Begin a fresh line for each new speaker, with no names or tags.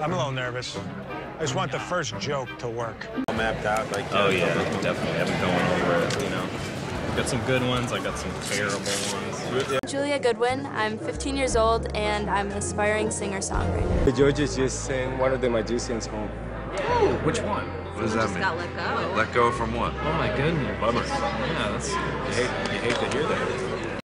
I'm a little nervous. I just want the first joke to work.
All mapped out like
Oh yeah, definitely. I've been going over it. You know, got some good ones. I got some terrible ones.
Julia Goodwin. I'm 15 years old and I'm an aspiring singer-songwriter.
George just saying one of the magicians home.
Oh, which one?
What does that
just
mean?
got let go.
Let go from what?
Oh my goodness.
Bummer.
Yeah, that's
You hate, you hate to hear that.